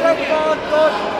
Gracias.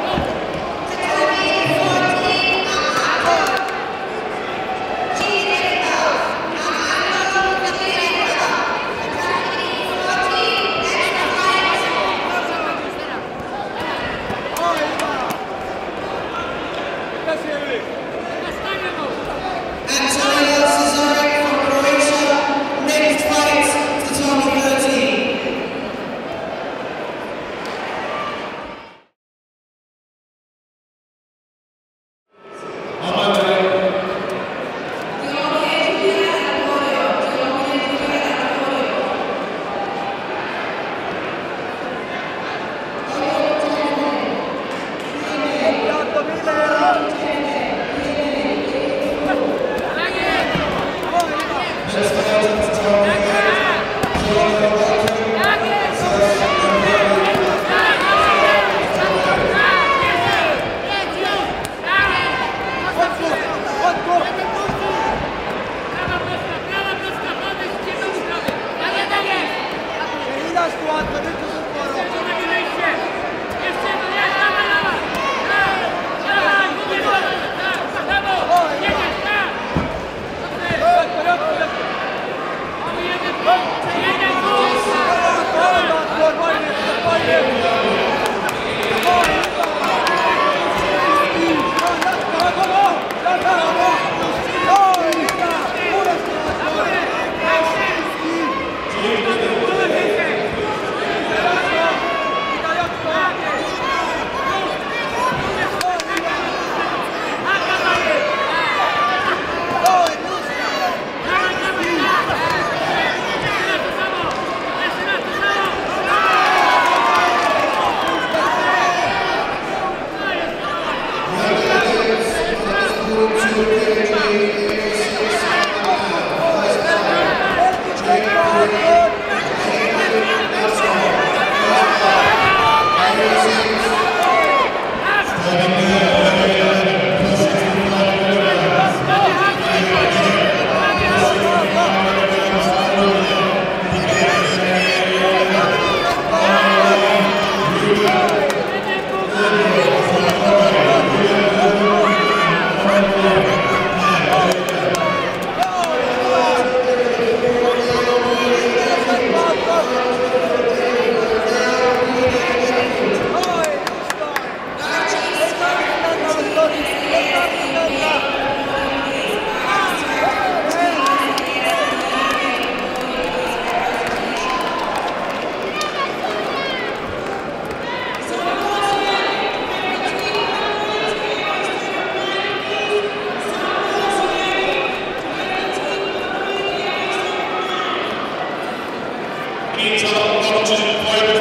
Sekkaa Anton! Peter Robinson,